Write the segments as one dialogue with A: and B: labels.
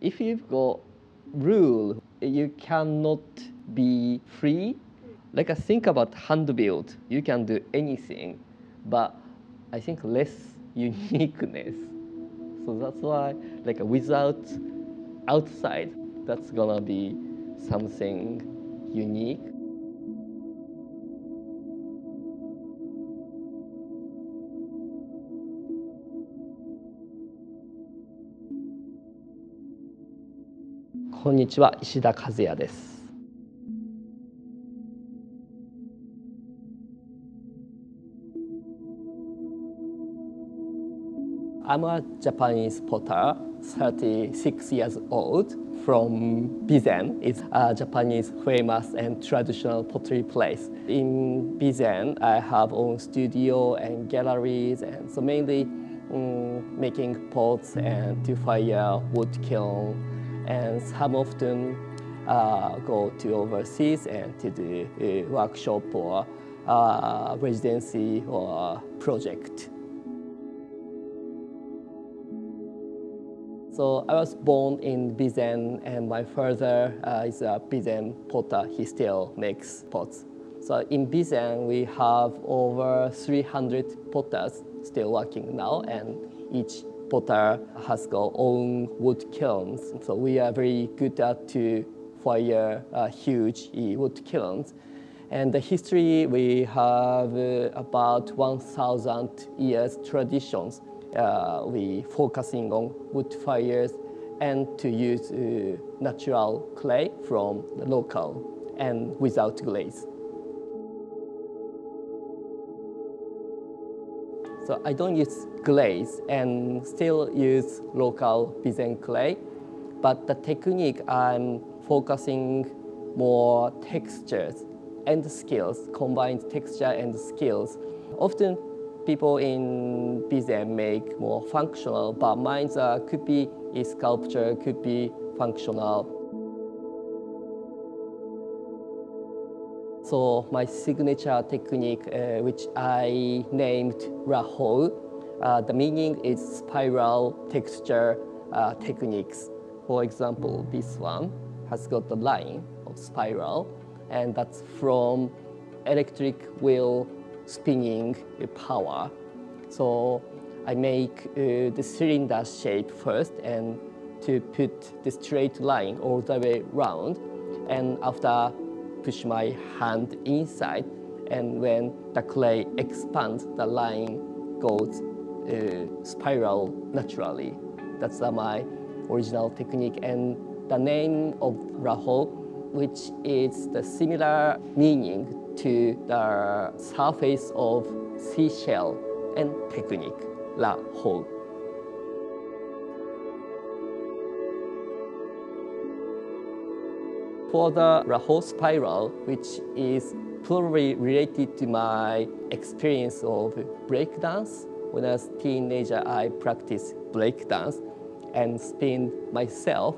A: If you've got rule, you cannot be free. Like I think about hand build, you can do anything, but I think less uniqueness. So that's why, like without outside, that's gonna be something unique. こんにちは石田和也です I'm a Japanese potter, 36 years old, from Bizen. It's a Japanese famous and traditional pottery place. In Bizen, I have own studio and galleries, and so mainly um, making pots and to fire wood kiln, and some of them uh, go to overseas and to do workshop or uh, residency or project. So I was born in Bizen and my father uh, is a Bizen potter. He still makes pots. So in Bizen we have over 300 potters still working now and each potter has got own wood kilns. So we are very good at to fire uh, huge wood kilns. And the history, we have uh, about 1,000 years traditions uh, we focusing on wood fires and to use uh, natural clay from the local and without glaze. So I don't use glaze and still use local Bizen clay, but the technique I'm focusing more textures and skills, combined texture and skills. Often people in Bizen make more functional, but mine uh, could be a sculpture, could be functional. So my signature technique, uh, which I named Rahou, uh, the meaning is spiral texture uh, techniques. For example, this one has got the line of spiral, and that's from electric wheel spinning power. So I make uh, the cylinder shape first and to put the straight line all the way round. And after push my hand inside, and when the clay expands, the line goes uh, spiral naturally. That's uh, my original technique. And the name of Rahou, which is the similar meaning to the surface of seashell and technique, la For the Rahou spiral, which is probably related to my experience of breakdance, when I was a teenager, I practiced breakdance and spin myself.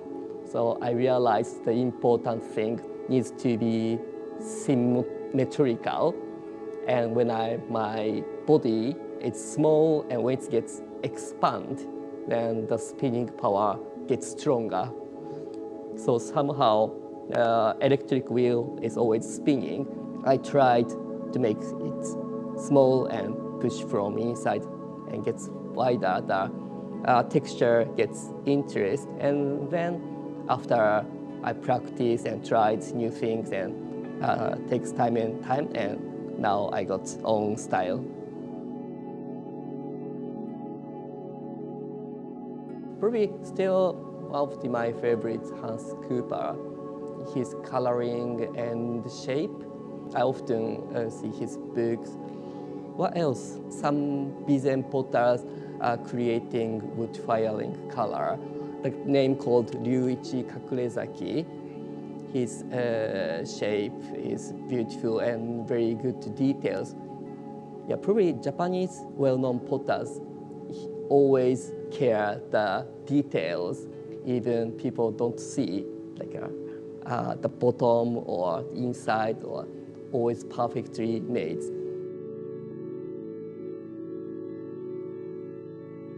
A: So I realized the important thing needs to be symmetrical symmetrical. And when I, my body is small and when it gets expand, then the spinning power gets stronger. So somehow uh, electric wheel is always spinning. I tried to make it small and push from inside and gets wider. The uh, texture gets interest. And then after I practice and tried new things and uh, takes time and time, and now I got own style. Probably still one of my favorites, Hans Coper. His coloring and shape. I often uh, see his books. What else? Some Bizen potters are creating wood firing color. The name called Ryuichi Kakurezaki his uh, shape is beautiful and very good details. Yeah, probably Japanese well-known potters always care the details, even people don't see, like uh, uh, the bottom or inside or always perfectly made.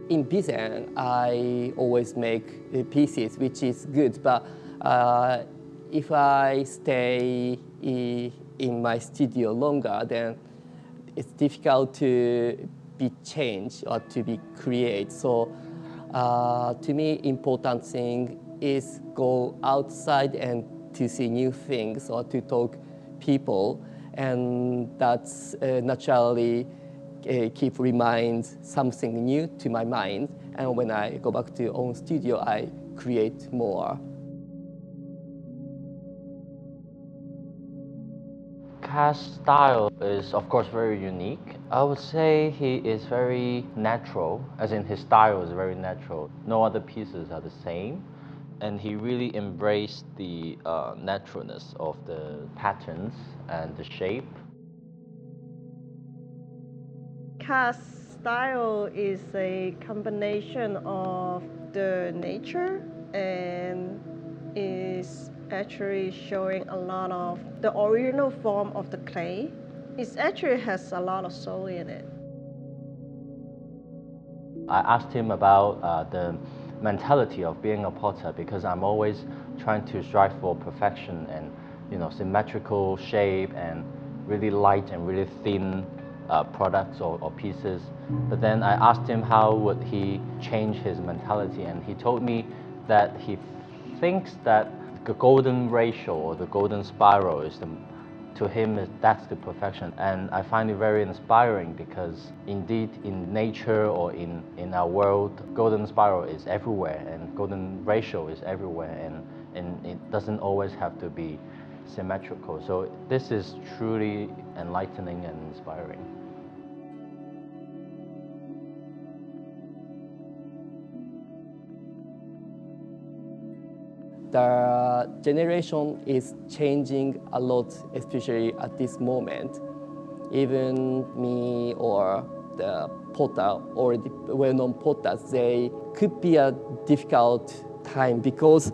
A: in Bizen, I always make pieces, which is good. But uh, if I stay in my studio longer, then it's difficult to be changed or to be created. So uh, to me, important thing is go outside and to see new things or to talk people, and that's uh, naturally uh, keep reminds something new to my mind. And when I go back to own studio, I create more.
B: Kaz style is of course very unique. I would say he is very natural, as in his style is very natural. No other pieces are the same. And he really embraced the uh, naturalness of the patterns and the shape.
C: Kaz style is a combination of the nature and is actually showing a lot of the original form of the clay. It actually has a lot of soul in it.
B: I asked him about uh, the mentality of being a potter because I'm always trying to strive for perfection and you know symmetrical shape and really light and really thin uh, products or, or pieces. But then I asked him how would he change his mentality and he told me that he thinks that the golden ratio or the golden spiral is the, to him that's the perfection and I find it very inspiring because indeed in nature or in, in our world golden spiral is everywhere and golden ratio is everywhere and, and it doesn't always have to be symmetrical so this is truly enlightening and inspiring.
A: The generation is changing a lot, especially at this moment. Even me or the potter or the well-known potters, they could be a difficult time because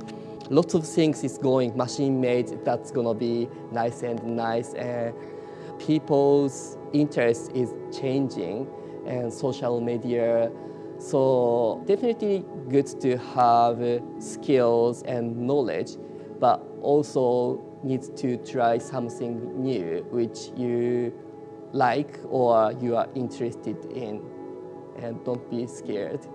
A: lots of things is going machine made that's gonna be nice and nice and people's interest is changing and social media so definitely good to have skills and knowledge, but also need to try something new which you like or you are interested in and don't be scared.